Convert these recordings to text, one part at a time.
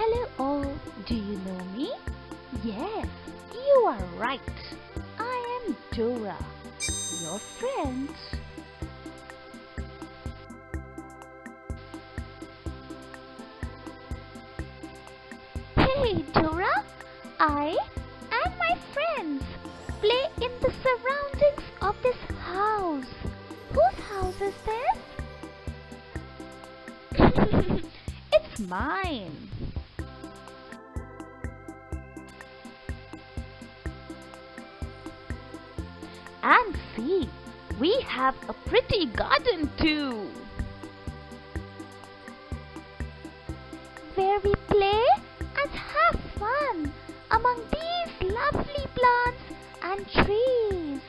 Hello all, do you know me? Yes, you are right. I am Dora, your friend. Hey Dora, I and my friends play in the surroundings of this house. Whose house is this? it's mine. And see, we have a pretty garden too. Where we play and have fun among these lovely plants and trees.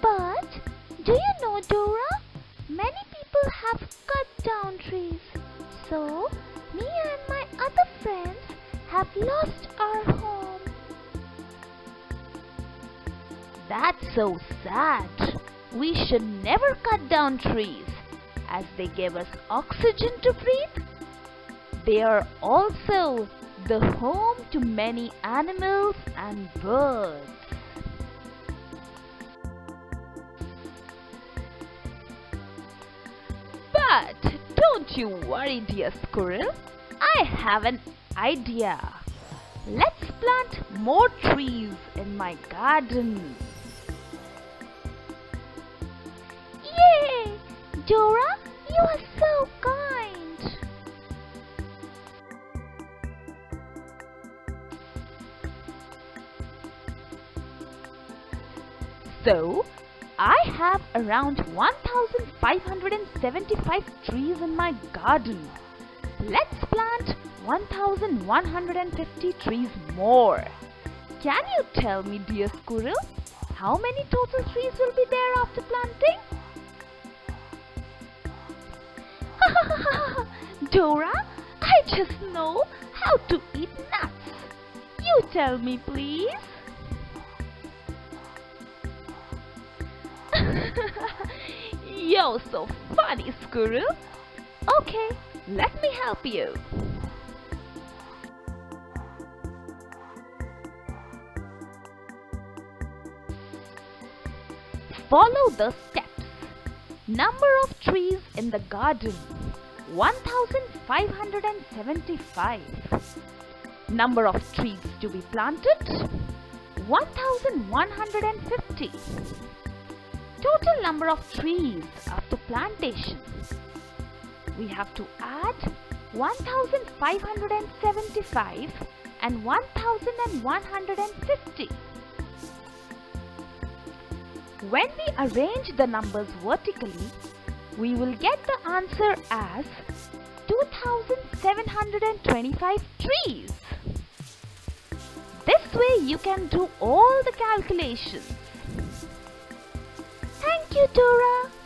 But do you know, Dora? Many people have cut down trees. So, me and my other friends have lost our home. That's so sad. We should never cut down trees as they give us oxygen to breathe. They are also the home to many animals and birds. But don't you worry, dear squirrel. I have an idea. Let's plant more trees in my garden. Yay! Dora, you are so kind. So, I have around 1575 trees in my garden. Let's plant 1150 trees more. Can you tell me, dear squirrel, how many total trees will be there after planting? Dora, I just know how to eat nuts. You tell me, please. You're so funny, squirrel. Okay, let me help you. Follow the steps. Number of trees in the garden 1575. Number of trees to be planted 1150. Total number of trees of the plantation. We have to add 1575 and 1150. When we arrange the numbers vertically, we will get the answer as 2725 trees. This way you can do all the calculations. Thank you, Dora.